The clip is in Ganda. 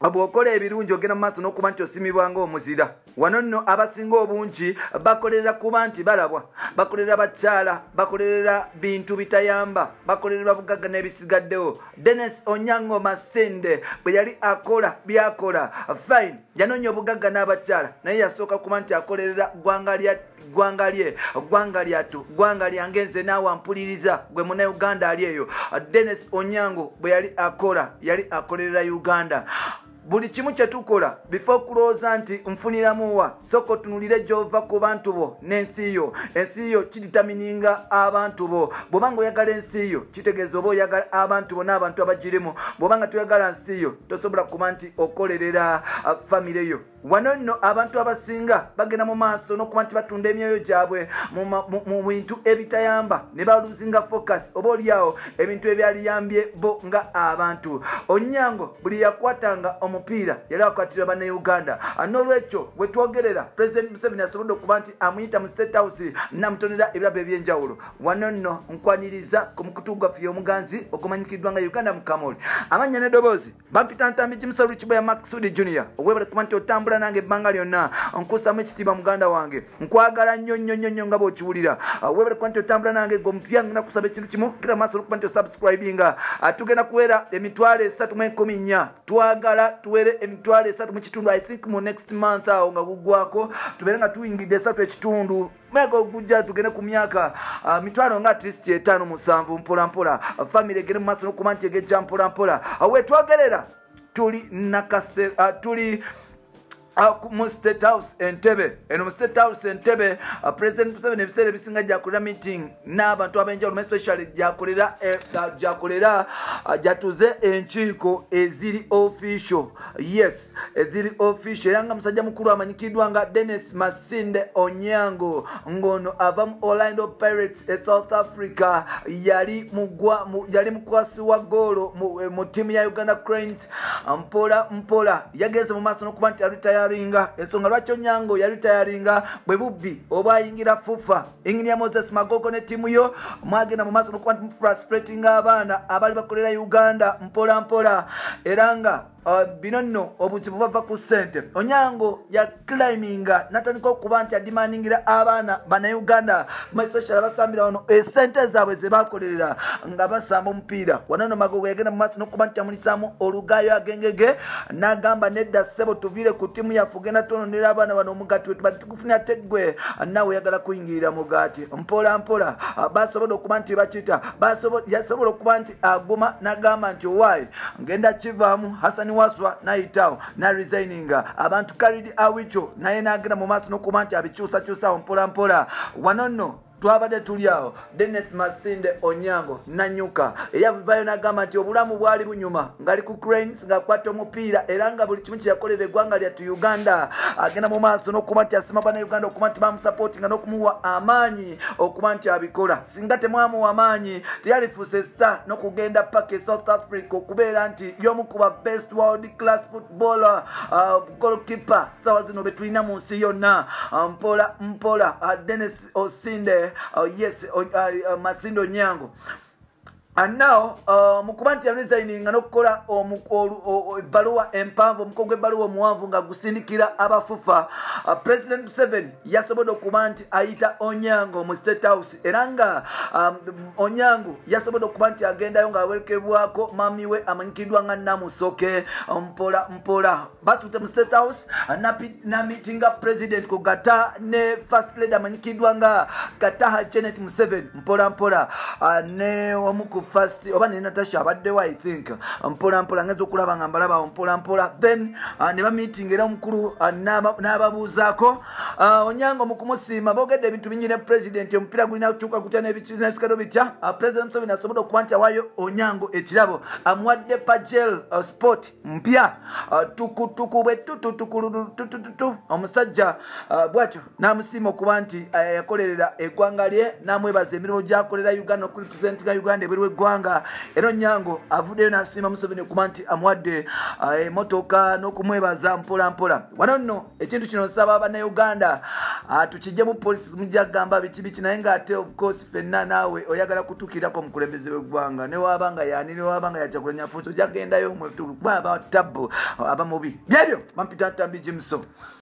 bw'okola ebirungi ogenda mu maaso n'okuba nti osimibwa ngaomuzira wano nno abasinga obungi bakolerera kuba nti balabwa bakolerera bakyala bakolerera bintu bitayamba bakolerera bugagga n'ebisigaddewo. Denis onyango masende bwe yali akola byakola fine yanoonya obugagga n'abakyala naye yasooka kuba nti akolerera gwanga lya gwanga lye gwanga lyatu gwanga lyange nze naawe ampuliriza gwe munauganda ali eyo. Denis onyango bwe yali akola yali akolerera uganda buli kimu kyetukola bife okulowooza nti nfuniramuwa soka otunulire gyova ku bantu bo n'ensi yo. Ensi yo kiditamininga abantu bo. Bw'obanga oyagala ensi yo kitegeeza oba oyagala abantu bo n'abantu abagirimu. Bw'obanga toyagala nsi yo tosobola kuba nti okolerera famire yo. Wano nno abantu abasinga bagenda mu maaso n'okuba nti batunda emyoyo gyabwe. Mu bintu ebitayamba ne baluzinga focus oba oliawo ebintu ebyaliyambye bo nga abantu. Onyango buli yakwatanga omupiira yali akwatirwa bannauganda n'olwekyo bwe twogerera president museveni asobodde okuba nti amuyita mu state house namutonera ebirabo ebyenjawulo. Wano nno nkwaniriza ku mukutu gwaffe omuganzi okumanyikiddwa nga uganda mukamoli amannya n'eddoboozi bampita ntambi jimusolu kiboya maksudi junior owebale kuba nti otambula nange ebbanga lyonna nkusamu ekitiibwa muganda wange. Nkwagala nnyo nnyo nnyo nnyo nga bw'okiwulira. Webale kuba nti otambula nange gwe omupya ngina kusaba ekintu kimu kira maaso olwokuba nti osubscribinga. Tugenda kuwera emitwalo esatu mu enkumi nnya. Twagala tuwere emitwalo esatu mu kitundu i think mu next month awo nga guggwako tubeere nga tuyingidde esatu ekitundu. Mwaka ogujja tugende ku myaka uh, mitwalo nga atlist etaano musanvu mpolampola. Famire egende mu maaso n'okuba nti egejja mpolampola. Wetwogerera tuli nakase uh, tuli mu state house entebe eno mu state house entebe president museveni ebiseera ebisinga gyakolera meeting n'abantu abenjawulo especially gyakolera gyakolera gyatuze enkiiko eziri official. Yes eziri official. Era nga musajja mukulu amanyikiddwa nga denis masinde onyango ng'ono ava mu orlando pirates e south africa. Yali mugwa yali mukwasi wa goolo mu tiimu ya uganda cranes. Mpola mpola yagenze mu maaso n'okuba nti aritaya yalitayaringa ensonga lwaki onyango yalitayaringa bwe bubbi oba ayingira fufa inginia moses magogo ne ttiimu yo mwagenda mu maaso nokuba nti mufrustratinga abaana abaali bakolera uganda mpola mpola. Era nga bino nno obuzibu bava ku ssente. Onyango yacliminga natandika okuba nti adimaningira abaana banauganda especially abasambira wano esente zaabwe zebakolerera nga basamba omupiira. Wanano magogo yagenda mu maaso nokuba nti amulisaamu olugayo agengege nagamba nedda ssebo tuviire ku ttiimu yaffe ogenda tononera abaana bano omugati wetu bati tukufunira teggwe naawe oyagala kuyingirira mugaati. Mpola mpola. Basobodde okuba nti bakita yasobola okuba nti aguma nagamba nti owaayi ngenda kivaamu hasani waswa nayitawo naresigninga abantu karidi awicho naye nagenda mu maaso nokuba nti abikyusakyusawo mpolampola wano nno twabadde tuli awo. Denis masinde onyango nanyuka. Eyavivayo nagamba nti obulamu bwali bunyuma ngaali ku cranes ngaakwata omupiira era nga buli kimu kyeyakolera eggwanga lyatu uganda. Agenda mu maaso nokuba nti asima banauganda okuba nti bamusapootinga n'okumuwa amaanyi okuba nti abikola. Singa temwamuwa amaanyi teyalifuuse star n'okugenda paka e south africa okubeera nti y'omu kuba best world class footballer uh, golkeeper sawa zino betulina mu nsi yonna. Mpola mpola uh, denis osinde yes uh, uh, masindo nyango now uh, mukuba nti yaresigninga n'okukola ebbaluwa empanvu omuko gw'ebbaluwa omuwanvu nga gusindikira abafufa uh, president museveni yasobodde okuba nti ayita onyango mu state house. Era nga um, onyango yasobodde okuba nti agendayo ngaawerekerbwako mami we amanyikiddwa nga namusoke mpola mpola. Batuute mu state house namitinga president kugata ne first lady amanyikiddwa nga kataha janet museveni mpola mpola. Uh, ne omuku first oba ne natasha abaddewo i think mpolampola ngeza okulaba nga mbalabawo mpolampola. Then uh, ne bamiting era omukulu uh, n'ababuuzaako uh, onyango mu kumusiima. Boogedde ebintu bingi ne president omupiira gulina kukyuka kutya n'ebisikado bitya president museveni asobodde okuba nti awaayo onyango ekirabo. Amuwadde pagel sport mpya. Tukutuku bwe tututukututututu omusajja bwatyo n'amusiima okuba nti yakolerera eggwanga lye n'amwebaza emirimu gyakolera uganda okurepresentinga uganda ebweru weggwanga era onyango avuddeyo n'asiima museveni okuba nti amuwadde emotoka n'okumwebaza mpola mpola wano nno ekintu kino nsaba bannayuganda uh, tukijjemu polisi mujja kugamba biki biki naye ngaate ofcourse fenna naawe oyagala kutuukirako omukulembeze w'eggwanga. Newaba nga yani newaba nga yakyakulanyafuuso jagendayo kuba aba tabu aba mubi. Byebyo bampita ntambi jimuso